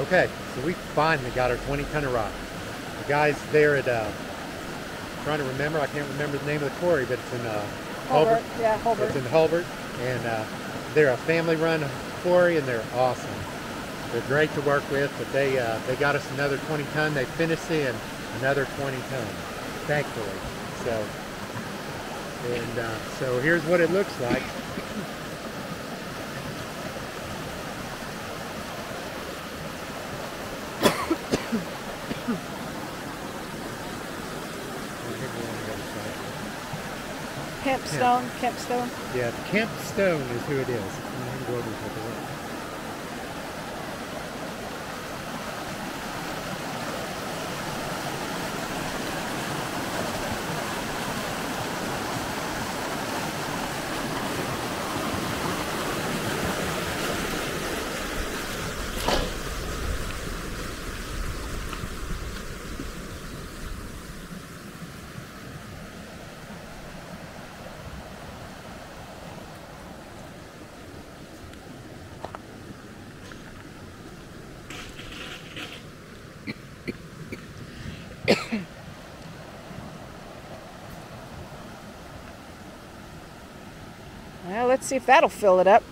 Okay, so we finally got our 20 ton of rock. The guys there at, uh, trying to remember, I can't remember the name of the quarry, but it's in uh, Hulbert. Yeah, Hulbert. It's in Hulbert, and uh, they're a family-run quarry, and they're awesome. They're great to work with, but they uh, they got us another 20 ton. They finished in another 20 ton, thankfully. So, and uh, so here's what it looks like. Kempstone, Kempstone. Yeah, Kemp Stone is who it is. Well, let's see if that'll fill it up.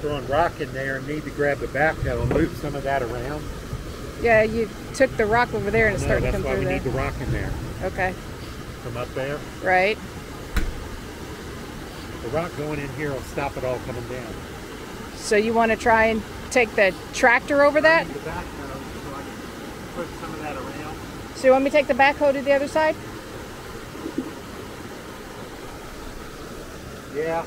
Throwing rock in there and need to grab the backhoe and move some of that around. Yeah, you took the rock over there and it's No, starting to that's come why through we need the rock in there. Okay. From up there. Right. The rock going in here will stop it all coming down. So you want to try and take the tractor over that? the backhoe so I can put some of that around. So you want me to take the backhoe to the other side? Yeah,